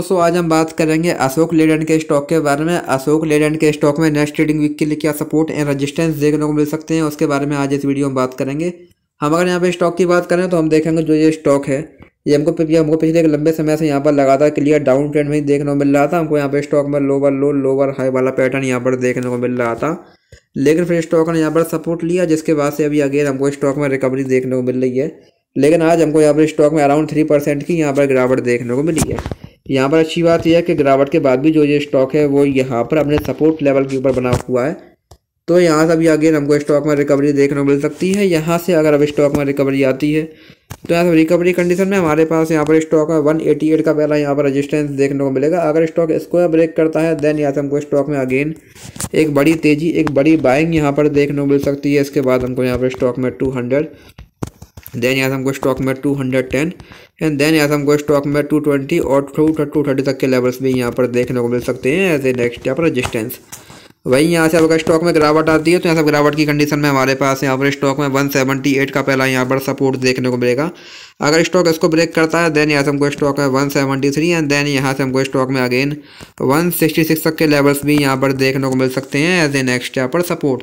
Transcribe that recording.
दोस्तों, आज हम बात करेंगे अशोक लेलैंड के स्टॉक के बारे में। अशोक लेलैंड के स्टॉक में नेक्स्ट ट्रेडिंग वीक के लिए क्या सपोर्ट एंड रजिस्टेंस देखने को मिल सकते हैं, उसके बारे में आज इस वीडियो में बात करेंगे। हम अगर यहाँ पे स्टॉक की बात करें तो हम देखेंगे जो ये स्टॉक है, ये हमको हमको पिछले एक लंबे समय से यहाँ पर लगातार क्लियर डाउन ट्रेंड में देखने को मिल रहा था। हमको यहाँ पे स्टॉक में लोअर लो लोअर हाई वाला पैटर्न यहाँ पर देखने को मिल रहा था। लेकिन फिर स्टॉक ने यहाँ पर सपोर्ट लिया, जिसके बाद से अभी अगेन हमको स्टॉक में रिकवरी देखने को मिल रही है। लेकिन आज हमको यहाँ पर स्टॉक में अराउंड थ्री परसेंट की यहाँ पर गिरावट देखने को मिली है। यहाँ पर अच्छी बात यह है कि गिरावट के बाद भी जो ये स्टॉक है, वो यहाँ पर अपने सपोर्ट लेवल के ऊपर बना हुआ है। तो यहाँ से अभी अगेन हमको स्टॉक में रिकवरी देखने को मिल सकती है। यहाँ से अगर अब स्टॉक में रिकवरी आती है तो यहाँ से रिकवरी कंडीशन में हमारे पास यहाँ पर स्टॉक में 188 का पहला यहाँ पर रजिस्टेंस देखने को मिलेगा। अगर स्टॉक इसको ब्रेक करता है देन यहाँ से हमको स्टॉक में अगेन एक बड़ी तेज़ी, एक बड़ी बाइंग यहाँ पर देखने को मिल सकती है। इसके बाद हमको यहाँ पर स्टॉक में टू देन यहाँ से हमको स्टॉक में two hundred ten and then यहाँ से हमको स्टॉक में टू ट्वेंटी और टू टू थर्टी तक के लेवल्स भी यहाँ पर देखने को मिल सकते हैं एज ए नेक्स्ट यहाँ पर रजिस्टेंस वही यहाँ से अगर स्टॉक में गिरावट आती है तो यहाँ से गिरावट की कंडीशन में हमारे पास यहाँ पर स्टॉक में 178 का पहला यहाँ पर सपोर्ट देखने को मिलेगा। अगर स्टॉक इसको ब्रेक करता है देन यहाँ से हमको स्टॉक में 173 एंड देन यहाँ से हमको स्टॉक में अगेन 166 तक के लेवल्स भी यहाँ पर देखने को मिल सकते हैं एज ए नेक्स्ट यहाँ पर सपोर्ट